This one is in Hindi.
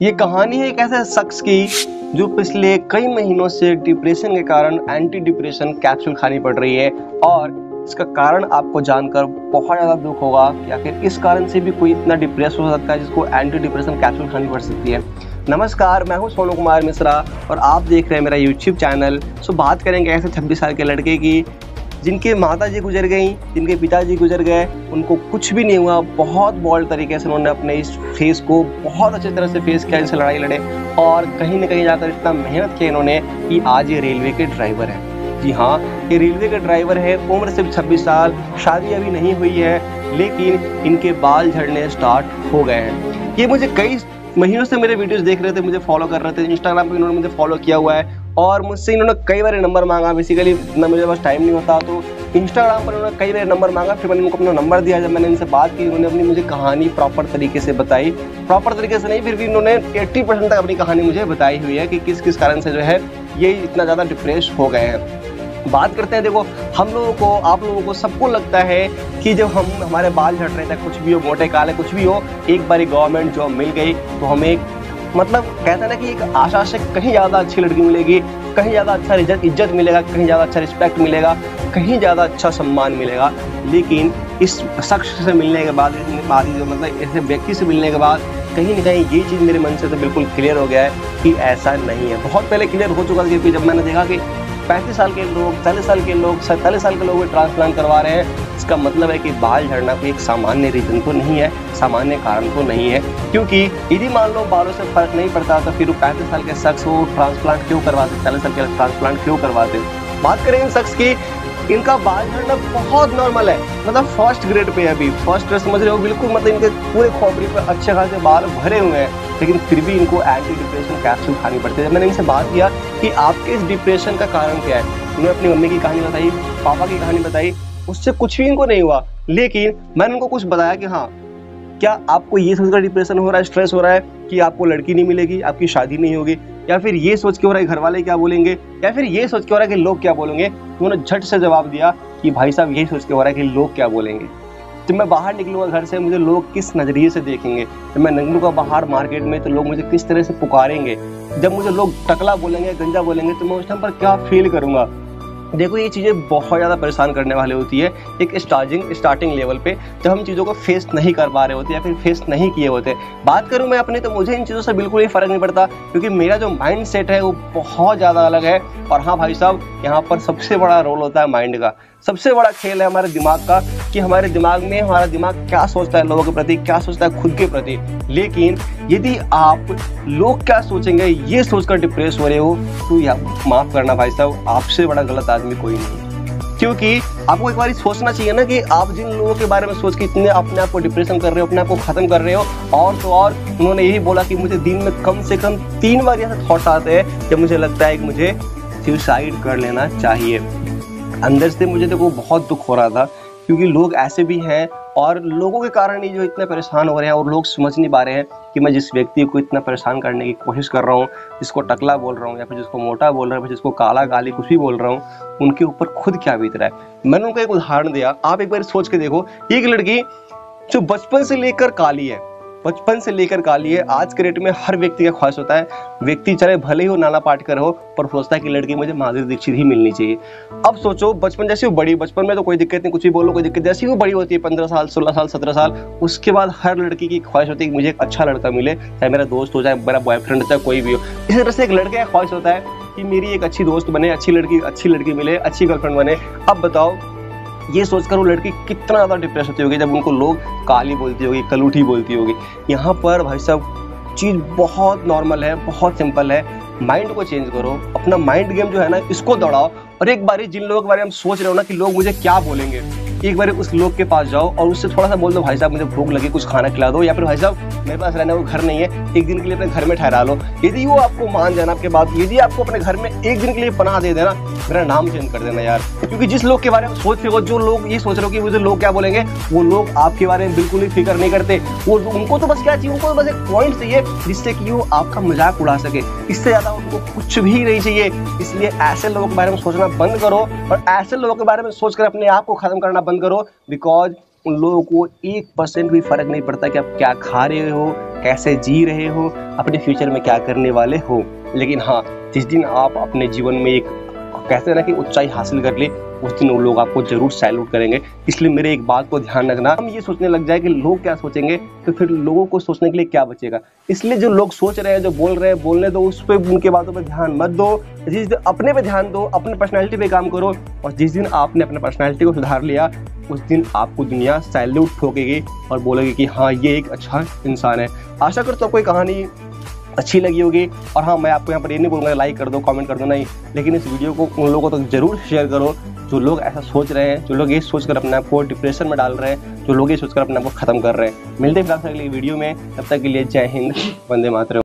ये कहानी है एक ऐसे शख्स की जो पिछले कई महीनों से डिप्रेशन के कारण एंटी डिप्रेशन कैप्सूल खानी पड़ रही है और इसका कारण आपको जानकर बहुत ज़्यादा दुख होगा कि आखिर इस कारण से भी कोई इतना डिप्रेस हो सकता है जिसको एंटी डिप्रेशन कैप्सूल खानी पड़ सकती है। नमस्कार, मैं हूँ सोनू कुमार मिश्रा और आप देख रहे हैं मेरा यूट्यूब चैनल सो बात करेंगे ऐसे 26 साल के लड़के की जिनके माता जी गुजर गई, जिनके पिताजी गुजर गए, उनको कुछ भी नहीं हुआ। बहुत बॉल्ड तरीके से उन्होंने अपने इस फेस को बहुत अच्छे तरह से फेस किया इनसे लड़ाई लड़े। और कहीं ना कहीं जाकर इतना मेहनत किया इन्होंने कि आज ये रेलवे के ड्राइवर हैं। जी हाँ ये रेलवे के ड्राइवर है। उम्र सिर्फ़ छब्बीस साल, शादी अभी नहीं हुई है, लेकिन इनके बाल झड़ने स्टार्ट हो गए हैं। ये मुझे कई महीनों से मेरे वीडियोस देख रहे थे, मुझे फॉलो कर रहे थे। इंस्टाग्राम पे इन्होंने मुझे फॉलो किया हुआ है। और मुझसे इन्होंने कई बार नंबर मांगा। बेसिकली इतना मुझे पास टाइम नहीं होता तो इंस्टाग्राम पर उन्होंने कई बार नंबर मांगा। फिर मैंने उनको अपना नंबर दिया। जब मैंने इनसे बात की, उन्होंने अपनी मुझे कहानी प्रॉपर तरीके से बताई। प्रॉपर तरीके से नहीं, फिर भी इन्होंने एट्टी परसेंट तक अपनी कहानी मुझे बताई हुई है कि किस किस कारण से जो है, ये इतना ज़्यादा डिप्रेस हो गए हैं। बात करते हैं, देखो, हम लोगों को, आप लोगों को सबको लगता है कि जब हम, हमारे बाल झट रहे थे, कुछ भी हो, मोटे, काले, कुछ भी हो, एक बार गवर्नमेंट जॉब मिल गई तो हमें मतलब कहते हैं ना कि एक आशा से कहीं ज़्यादा अच्छी लड़की मिलेगी, कहीं ज़्यादा अच्छा इज़्ज़त इज़्ज़त मिलेगा, कहीं ज़्यादा अच्छा रिस्पेक्ट मिलेगा, कहीं ज़्यादा अच्छा सम्मान मिलेगा। लेकिन इस शख्स से मिलने के बाद बाद मतलब ऐसे व्यक्ति से मिलने के बाद कहीं ना कहीं ये चीज़ मेरे मन से तो बिल्कुल क्लियर हो गया है कि ऐसा नहीं है। बहुत पहले क्लियर हो चुका था, क्योंकि जब मैंने देखा कि पैंतीस साल के लोग, चालीस साल के लोग, सैंतालीस साल के लोग भी ट्रांसप्लांट करवा रहे हैं। इसका मतलब है कि बाल झड़ना कोई एक सामान्य रीजन तो नहीं है, सामान्य कारण तो नहीं है। क्योंकि यदि मान लो बालों से फ़र्क नहीं पड़ता तो फिर पैंतीस साल के शख्स वो ट्रांसप्लांट क्यों करवाते, चालीस साल के ट्रांसप्लांट क्यों करवाते? बात करें इन शख्स की इनका बाल झड़ना बहुत नॉर्मल है। मतलब फ़र्स्ट ग्रेड पे है अभी। फ़र्स्ट ग्रेड समझ रहे हो, बिल्कुल मतलब इनके पूरे खोपड़ी पर अच्छे खासे बाल भरे हुए हैं। लेकिन फिर भी इनको एंटी डिप्रेशन कैप्सूल खानी पड़ती है। मैंने इनसे बात किया कि आपके इस डिप्रेशन का कारण क्या है, उन्होंने अपनी मम्मी की कहानी बताई, पापा की कहानी बताई, उससे कुछ भी इनको नहीं हुआ। लेकिन मैंने उनको कुछ बताया कि हाँ क्या आपको ये सोचकर डिप्रेशन हो रहा है स्ट्रेस हो रहा है कि आपको लड़की नहीं मिलेगी, आपकी शादी नहीं होगी? या फिर ये सोच के हो रहा है घर वाले क्या बोलेंगे? या फिर ये सोच के हो रहा है कि लोग क्या बोलेंगे? उन्होंने झट से जवाब दिया कि भाई साहब, यही सोच के हो रहा है कि लोग क्या बोलेंगे। जब मैं बाहर निकलूँगा घर से, मुझे लोग किस नज़रिए से देखेंगे? जब मैं निकलूँगा बाहर मार्केट में तो लोग मुझे किस तरह से पुकारेंगे? जब मुझे लोग टकला बोलेंगे, गंजा बोलेंगे तो मैं उस टाइम पर क्या फील करूँगा? देखो, ये चीज़ें बहुत ज़्यादा परेशान करने वाली होती है एक स्टार्टिंग स्टार्टिंग लेवल पे, जब हम चीज़ों को फेस नहीं कर पा रहे होते या फिर फेस नहीं किए होते। बात करूँ मैं अपने तो मुझे इन चीज़ों से बिल्कुल ही फ़र्क नहीं पड़ता, क्योंकि मेरा जो माइंड सेट है वो बहुत ज़्यादा अलग है। और हाँ भाई साहब, यहाँ पर सबसे बड़ा रोल होता है माइंड का। सबसे बड़ा खेल है हमारे दिमाग का कि हमारे दिमाग में, हमारा दिमाग क्या सोचता है लोगों के प्रति, क्या सोचता है खुद के प्रति। लेकिन यदि आप लोग क्या सोचेंगे, ये सोचकर डिप्रेस हो रहे हो तो या माफ़ करना भाई साहब, आपसे बड़ा गलत आदमी कोई नहीं क्योंकि आपको एक बार सोचना चाहिए ना कि आप जिन लोगों के बारे में सोच के इतने अपने आप को डिप्रेशन कर रहे हो, अपने आप को खत्म कर रहे हो, और तो और उन्होंने यही बोला कि मुझे दिन में कम से कम तीन बार ऐसे थॉट आते हैं जब मुझे लगता है कि मुझे सुसाइड कर लेना चाहिए। अंदर से मुझे देखो तो बहुत दुख हो रहा था, क्योंकि लोग ऐसे भी हैं और लोगों के कारण ही जो इतने परेशान हो रहे हैं और लोग समझ नहीं पा रहे हैं कि मैं जिस व्यक्ति को इतना परेशान करने की कोशिश कर रहा हूँ, जिसको टकला बोल रहा हूँ या फिर जिसको मोटा बोल रहा हूँ जिसको काला गाली कुछ भी बोल रहा हूँ, उनके ऊपर खुद क्या बीत रहा है? मैंने उनको एक उदाहरण दिया। आप एक बार सोच के देखो, एक लड़की जो बचपन से लेकर काली है बचपन से लेकर का लिए आज के डेट में हर व्यक्ति का ख्वाहिश होता है, व्यक्ति चाहे भले ही हो नाना पाटकर हो, पर सोचता है कि लड़की मुझे माधुरी दीक्षित ही मिलनी चाहिए। अब सोचो, बचपन जैसी वो बड़ी, बचपन में तो कोई दिक्कत नहीं, कुछ भी बोलो, कोई दिक्कत जैसी वो बड़ी होती है, पंद्रह साल, सोलह साल, सत्रह साल, उसके बाद हर लड़की की ख्वाहिश होती है कि मुझे एक अच्छा लड़का मिले, चाहे मेरा दोस्त हो, चाहे मेरा बॉयफ्रेंड हो, चाहे कोई भी हो। इसी तरह से एक लड़के का ख्वाहिश होता है कि मेरी एक अच्छी दोस्त बने, अच्छी लड़की अच्छी लड़की मिले, अच्छी गर्लफ्रेंड बने। अब बताओ ये सोचकर वो लड़की कितना ज़्यादा डिप्रेस होती होगी जब उनको लोग काली बोलती होगी, कलूठी बोलती होगी। यहाँ पर भाई साहब, चीज़ बहुत नॉर्मल है, बहुत सिंपल है। माइंड को चेंज करो, अपना माइंड गेम जो है ना, इसको दौड़ाओ। और एक बार जिन लोगों के बारे में सोच रहे हो ना कि लोग मुझे क्या बोलेंगे? एक बार उस लोग के पास जाओ और उससे थोड़ा सा बोल दो, भाई साहब, मुझे भूख लगी, कुछ खाना खिला दो। या फिर, भाई साहब, मेरे पास रहने को घर नहीं है, एक दिन के लिए अपने घर में ठहरा लो। यदि वो आपको मान जाना आपके बाद, यदि आपको अपने घर में एक दिन के लिए पनाह दे देना, मेरा नाम चेंज कर देना यार। क्योंकि जिस लोग के बारे में सोच रहे हो, जो लोग ये सोच रहे हो कि मुझे लोग क्या बोलेंगे, वो लोग आपके बारे में बिल्कुल ही फ़िक्र नहीं करते। वो उनको तो बस क्या चाहिए, उनको बस एक पॉइंट चाहिए जिससे कि वो आपका मज़ाक उड़ा सके। इससे ज़्यादा उनको कुछ भी नहीं चाहिए। इसलिए ऐसे लोगों के बारे में सोचना बंद करो और ऐसे लोगों के बारे में सोचकर अपने आप को खत्म करना बंद करो बिकॉज़ उन लोगों को एक परसेंट भी फ़र्क नहीं पड़ता कि आप क्या खा रहे हो, कैसे जी रहे हो, अपने फ्यूचर में क्या करने वाले हो। लेकिन हाँ जिस दिन आप अपने जीवन में एक हैं ना कि ऊंचाई हासिल कर ले, उस दिन वो लोग आपको ज़रूर सैल्यूट करेंगे। इसलिए मेरे एक बात को ध्यान रखना, हम ये सोचने लग जाए कि लोग क्या सोचेंगे तो फिर लोगों को सोचने के लिए क्या बचेगा। इसलिए जो लोग सोच रहे हैं, जो बोल रहे हैं, बोलने दो, उस पर उनके बातों पर ध्यान मत दो। जिस दिन अपने पे ध्यान दो, अपने पर्सनैलिटी पे काम करो, और जिस दिन आपने अपने पर्सनैलिटी को सुधार लिया, उस दिन आपको दुनिया सैल्यूट ठोकेगी और बोलेगी कि हाँ ये एक अच्छा इंसान है। आशा करता हूँ कोई कहानी अच्छी लगी होगी। और हाँ मैं आपको यहाँ पर ये नहीं बोलूँगा लाइक कर दो कमेंट कर दो, नहीं। लेकिन इस वीडियो को उन लोगों तक तो ज़रूर शेयर करो, जो लोग ऐसा सोच रहे हैं, जो लोग ये सोचकर अपने आप को डिप्रेशन में डाल रहे हैं, जो लोग ये सोचकर अपने आप को खत्म कर रहे हैं। मिलते हैं अगले वीडियो में, तब तक के लिए जय हिंद, वंदे मातरम।